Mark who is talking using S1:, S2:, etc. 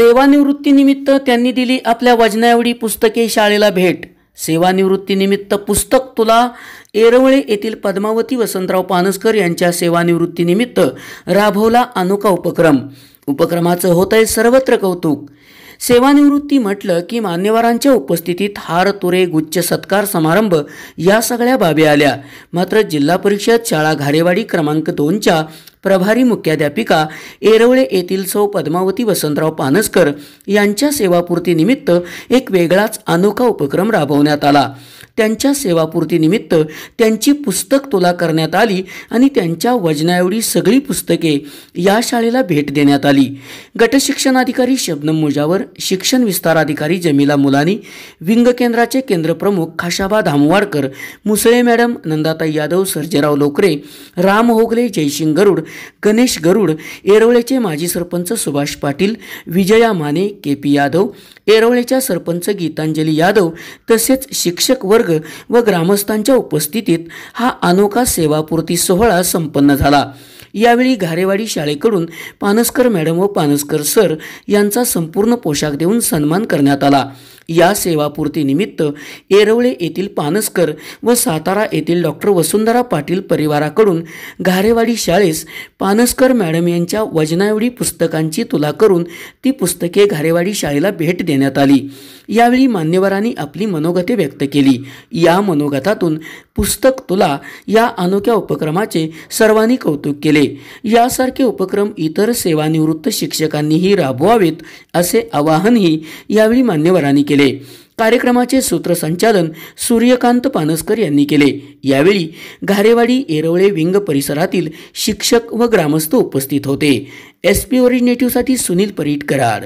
S1: सेवानिवृत्तीनिमित्त त्यांनी दिली आपल्या वजनाएवढी पुस्तके शाळेला भेट. सेवानिवृत्तीनिमित्त पुस्तक तुला येरवळे येथील पद्मावती वसंतराव पानसकर यांच्या सेवानिवृत्तीनिमित्त राबवला अनोखा उपक्रम. उपक्रमाचं होत आहे सर्वत्र कौतुक. सेवानिवृत्ती म्हटलं की मान्यवरांच्या उपस्थितीत हार तुरे गुच्छ सत्कार समारंभ या सगळ्या बाबी आल्या. मात्र जिल्हा परिषद शाळा घारेवाडी क्रमांक दोनच्या प्रभारी मुख्याध्यापिका येरवळे येथील सौ पद्मावती वसंतराव पानसकर यांच्या सेवापूर्तीनिमित्त एक वेगळाच अनोखा उपक्रम राबवण्यात आला. त्यांच्या सेवापूर्तीनिमित्त त्यांची पुस्तक तुला करण्यात आली आणि त्यांच्या वजनाएवढी सगळी पुस्तके या शाळेला भेट देण्यात आली. गटशिक्षणाधिकारी शबनम मुजावर शिक्षण विस्तार अधिकारी जमिला मुलानी विंग केंद्राचे केंद्रप्रमुख खाशाबा धामवाडकर मुसळे मॅडम नंदाताई यादव सर्जेराव लोकरे राम होगले जयसिंग गरुड गणेश गरुड येरवळेचे माजी सरपंच सुभाष पाटील विजया माने के पी यादव येरवळेच्या सरपंच गीतांजली यादव तसेच शिक्षक वर्ग व ग्रामस्थांच्या उपस्थितीत हा अनोखा सेवापूर्ती सोहळा संपन्न झाला. यावेळी घारेवाडी शाळेकडून पानसकर मॅडम व पानसकर सर यांचा संपूर्ण पोशाख देऊन सन्मान करण्यात आला. या सेवापूर्तीनिमित्त येरवळे येथील पानसकर व सातारा येथील डॉक्टर वसुंधरा पाटील परिवाराकडून घारेवाडी शाळेस पानसकर मॅडम यांच्या वजनाएवढी पुस्तकांची तुला करून ती पुस्तके घारेवाडी शाळेला भेट देण्यात आली. यावेळी मान्यवरांनी आपली मनोगते व्यक्त केली. या मनोगतातून पुस्तक तुला या अनोख्या उपक्रमाचे सर्वांनी कौतुक केले. यासारखे उपक्रम इतर सेवानिवृत्त शिक्षकांनीही राबवावेत असे आवाहनही यावेळी मान्यवरांनी केले. कार्यक्रमाचे सूत्रसंचालन सूर्यकांत पानसकर यांनी केले. यावेळी घारेवाडी येरवळे विंग परिसरातील शिक्षक व ग्रामस्थ उपस्थित होते. एस पी ओरिजिनेटिव्हसाठी सुनील परीट कराड.